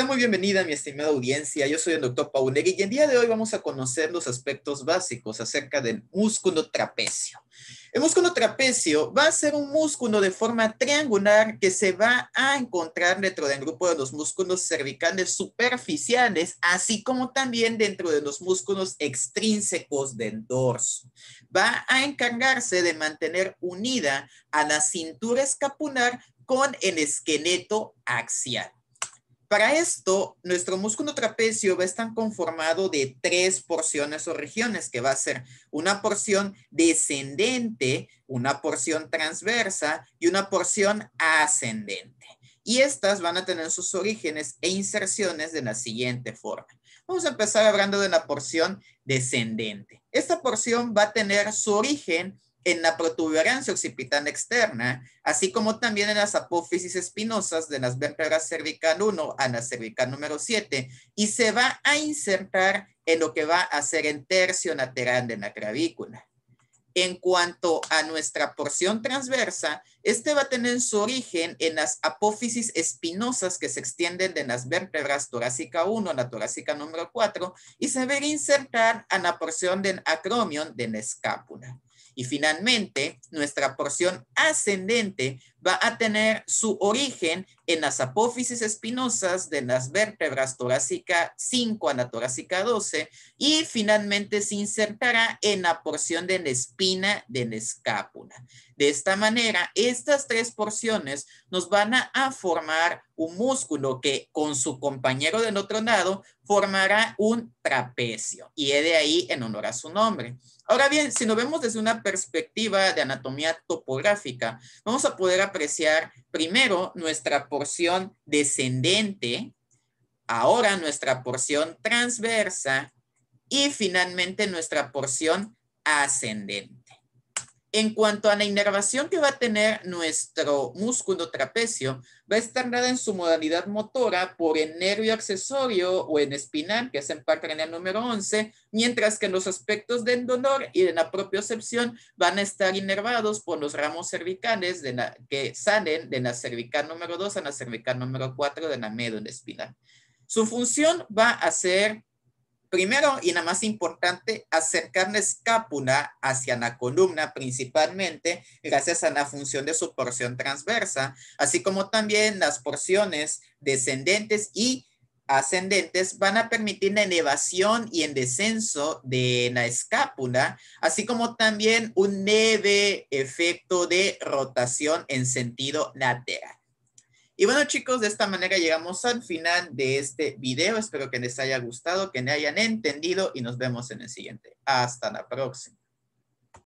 Sea muy bienvenida, mi estimada audiencia. Yo soy el doctor Paulegui y el día de hoy vamos a conocer los aspectos básicos acerca del músculo trapecio. El músculo trapecio va a ser un músculo de forma triangular que se va a encontrar dentro del grupo de los músculos cervicales superficiales, así como también dentro de los músculos extrínsecos del dorso. Va a encargarse de mantener unida a la cintura escapular con el esqueleto axial. Para esto, nuestro músculo trapecio va a estar conformado de tres porciones o regiones, que va a ser una porción descendente, una porción transversa y una porción ascendente. Y estas van a tener sus orígenes e inserciones de la siguiente forma. Vamos a empezar hablando de la porción descendente. Esta porción va a tener su origen en la protuberancia occipital externa, así como también en las apófisis espinosas de las vértebras cervical 1 a la cervical número 7, y se va a insertar en lo que va a ser el tercio lateral de la clavícula. En cuanto a nuestra porción transversa, este va a tener su origen en las apófisis espinosas que se extienden de las vértebras torácica 1 a la torácica número 4 y se va a insertar a la porción del acromion de la escápula. Y finalmente, nuestra porción ascendente va a tener su origen en las apófisis espinosas de las vértebras torácica 5 a la torácica 12 y finalmente se insertará en la porción de la espina de la escápula. De esta manera, estas tres porciones nos van a, formar un músculo que con su compañero del otro lado formará un trapecio y es de ahí en honor a su nombre. Ahora bien, si nos vemos desde una perspectiva de anatomía topográfica, vamos a poder apreciar primero nuestra porción descendente, ahora nuestra porción transversa y finalmente nuestra porción ascendente. En cuanto a la inervación que va a tener nuestro músculo trapecio, va a estar dada en su modalidad motora por el nervio accesorio o en espinal, que es en parte en el número 11, mientras que los aspectos del dolor y de la propiocepción van a estar inervados por los ramos cervicales que salen de la cervical número 2 a la cervical número 4 de la médula espinal. Su función va a ser Primero, y la más importante, acercar la escápula hacia la columna principalmente gracias a la función de su porción transversa, así como también las porciones descendentes y ascendentes van a permitir la elevación y el descenso de la escápula, así como también un leve efecto de rotación en sentido lateral. Y bueno chicos, de esta manera llegamos al final de este video. Espero que les haya gustado, que me hayan entendido y nos vemos en el siguiente. Hasta la próxima.